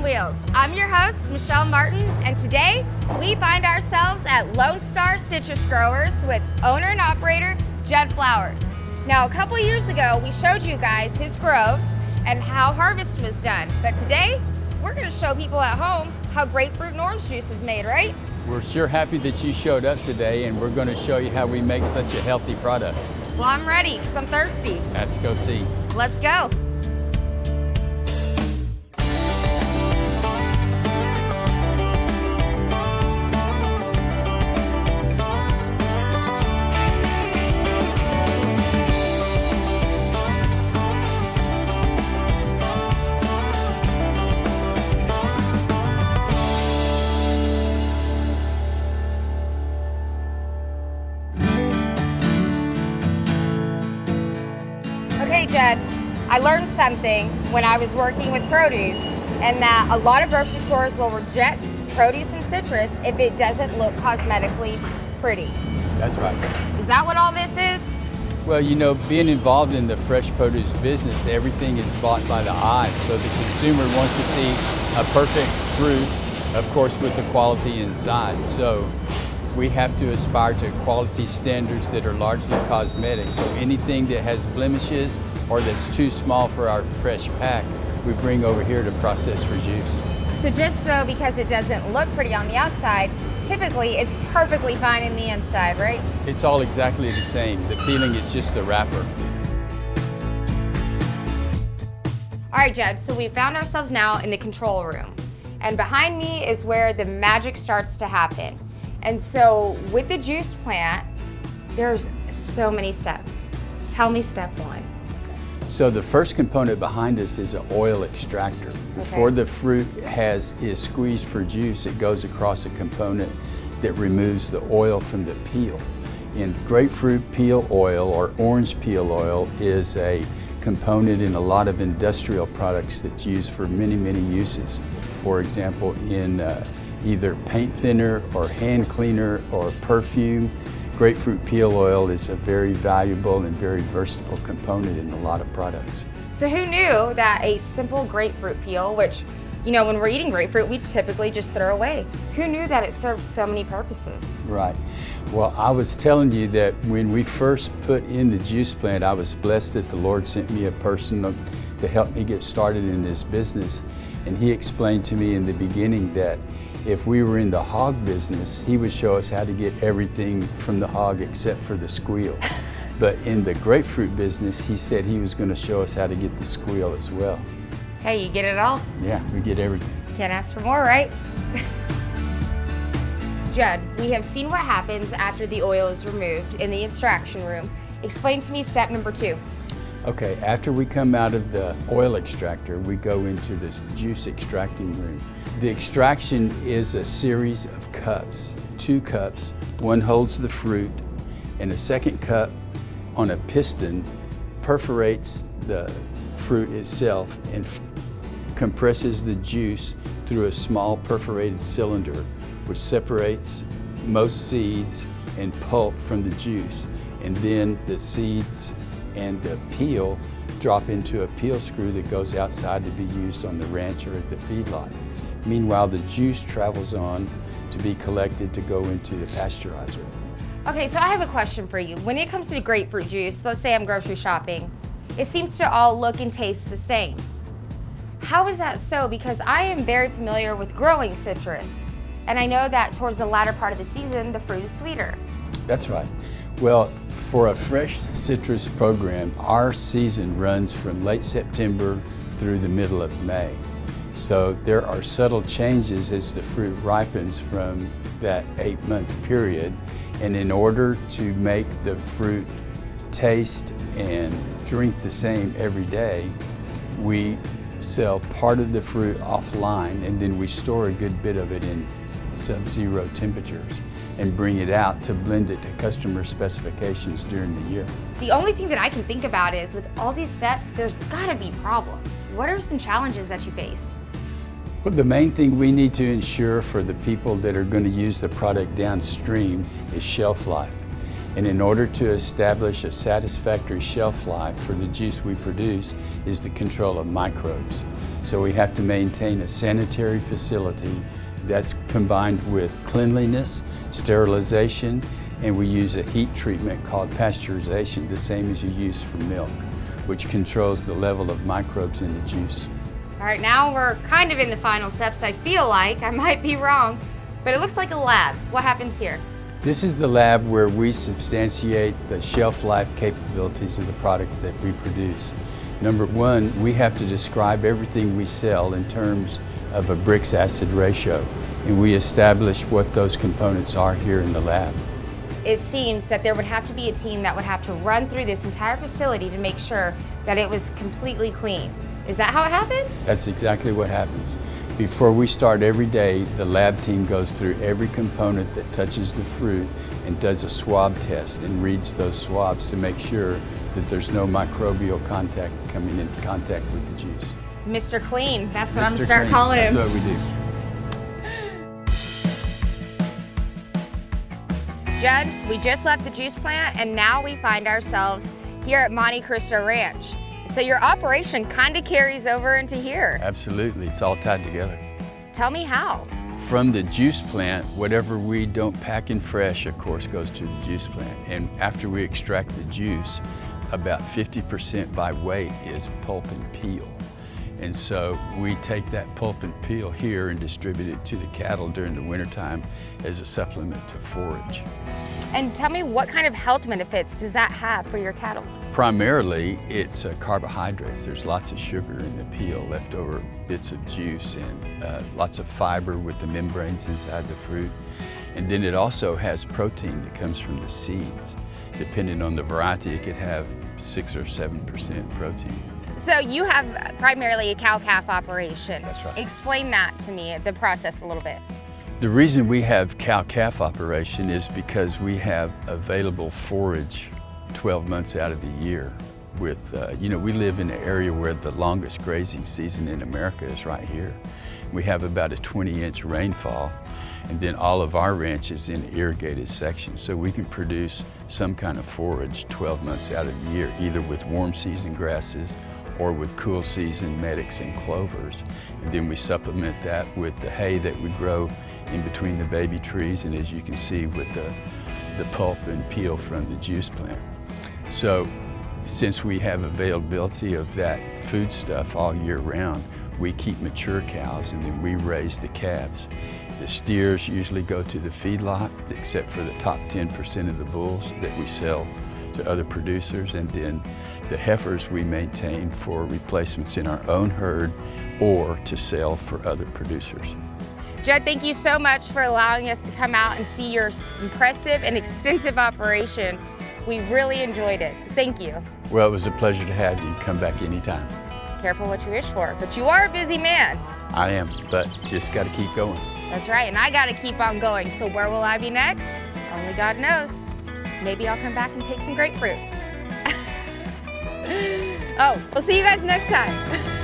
on Wheels. I'm your host, Michelle Martin, and today we find ourselves at Lone Star Citrus Growers with owner and operator Jed Flowers. Now, a couple years ago, we showed you guys his groves and how harvest was done, but today we're going to show people at home how grapefruit and orange juice is made, right? We're sure happy that you showed up today, and we're going to show you how we make such a healthy product. Well, I'm ready because I'm thirsty. Let's go see. Let's go. Judd, I learned something when I was working with produce, and that a lot of grocery stores will reject produce and citrus if it doesn't look cosmetically pretty. That's right. Is that what all this is? Well, you know, being involved in the fresh produce business, everything is bought by the eye. So the consumer wants to see a perfect fruit, of course, with the quality inside. So we have to aspire to quality standards that are largely cosmetic. So anything that has blemishes or that's too small for our fresh pack, we bring over here to process for juice. So just though because it doesn't look pretty on the outside, typically it's perfectly fine in the inside, right? It's all exactly the same. The peeling is just the wrapper. All right, Judd, so we found ourselves now in the control room. And behind me is where the magic starts to happen. And so with the juice plant, there's so many steps. Tell me step one. So the first component behind us is an oil extractor. Before the fruit has is squeezed for juice, it goes across a component that removes the oil from the peel. And grapefruit peel oil or orange peel oil is a component in a lot of industrial products that's used for many, many uses. For example, in uh, either paint thinner or hand cleaner or perfume, grapefruit peel oil is a very valuable and very versatile component in a lot of products. So who knew that a simple grapefruit peel, which, you know, when we're eating grapefruit, we typically just throw away. Who knew that it serves so many purposes? Right. Well, I was telling you that when we first put in the juice plant, I was blessed that the Lord sent me a person to help me get started in this business. And he explained to me in the beginning that if we were in the hog business, he would show us how to get everything from the hog except for the squeal. But in the grapefruit business, he said he was going to show us how to get the squeal as well. Hey, you get it all? Yeah, we get everything. Can't ask for more, right? Judd, we have seen what happens after the oil is removed in the extraction room. Explain to me step number two. Okay, after we come out of the oil extractor, we go into this juice extracting room. The extraction is a series of cups, two cups. One holds the fruit, and a second cup on a piston perforates the fruit itself and compresses the juice through a small perforated cylinder, which separates most seeds and pulp from the juice. And then the seeds and the peel drop into a peel screw that goes outside to be used on the ranch or at the feedlot. Meanwhile, the juice travels on to be collected to go into the pasteurizer. Okay, so I have a question for you. When it comes to grapefruit juice, let's say I'm grocery shopping, it seems to all look and taste the same. How is that so? Because I am very familiar with growing citrus, and I know that towards the latter part of the season, the fruit is sweeter. That's right. Well, for a fresh citrus program, our season runs from late September through the middle of May. So there are subtle changes as the fruit ripens from that eight month period. And in order to make the fruit taste and drink the same every day, we sell part of the fruit offline and then we store a good bit of it in sub-zero temperatures and bring it out to blend it to customer specifications during the year. The only thing that I can think about is with all these steps, there's gotta be problems. What are some challenges that you face? Well, the main thing we need to ensure for the people that are going to use the product downstream is shelf life. And in order to establish a satisfactory shelf life for the juice we produce is the control of microbes. So we have to maintain a sanitary facility that's combined with cleanliness, sterilization, and we use a heat treatment called pasteurization, the same as you use for milk, which controls the level of microbes in the juice. All right, now we're kind of in the final steps, I feel like. I might be wrong, but it looks like a lab. What happens here? This is the lab where we substantiate the shelf life capabilities of the products that we produce. Number one, we have to describe everything we sell in terms of a Brix acid ratio, and we establish what those components are here in the lab. It seems that there would have to be a team that would have to run through this entire facility to make sure that it was completely clean. Is that how it happens? That's exactly what happens. Before we start every day, the lab team goes through every component that touches the fruit and does a swab test and reads those swabs to make sure that there's no microbial contact coming into contact with the juice. Mr. Clean, that's what Mr. I'm gonna start Clean, calling him. That's what we do. Judd, we just left the juice plant and now we find ourselves here at Monte Cristo Ranch. So your operation kind of carries over into here. Absolutely, it's all tied together. Tell me how. From the juice plant, whatever we don't pack in fresh, of course, goes to the juice plant. And after we extract the juice, about 50% by weight is pulp and peel. And so we take that pulp and peel here and distribute it to the cattle during the wintertime as a supplement to forage. And tell me what kind of health benefits does that have for your cattle? Primarily, it's uh, carbohydrates. There's lots of sugar in the peel, leftover bits of juice, and uh, lots of fiber with the membranes inside the fruit. And then it also has protein that comes from the seeds. Depending on the variety, it could have six or seven percent protein. So you have primarily a cow-calf operation. That's right. Explain that to me, the process a little bit. The reason we have cow-calf operation is because we have available forage 12 months out of the year. With, uh, you know, we live in an area where the longest grazing season in America is right here. We have about a 20 inch rainfall and then all of our ranch is in irrigated sections. So we can produce some kind of forage 12 months out of the year, either with warm season grasses or with cool season medics and clovers. And then we supplement that with the hay that we grow in between the baby trees and as you can see with the, the pulp and peel from the juice plant. So since we have availability of that food stuff all year round, we keep mature cows and then we raise the calves. The steers usually go to the feedlot, except for the top 10% of the bulls that we sell to other producers. And then the heifers we maintain for replacements in our own herd or to sell for other producers. Judd, thank you so much for allowing us to come out and see your impressive and extensive operation. We really enjoyed it, so thank you. Well, it was a pleasure to have you. Come back anytime. Careful what you wish for, but you are a busy man. I am, but just got to keep going. That's right, and I gotta keep on going. So where will I be next? Only God knows. Maybe I'll come back and take some grapefruit. Oh, we'll see you guys next time.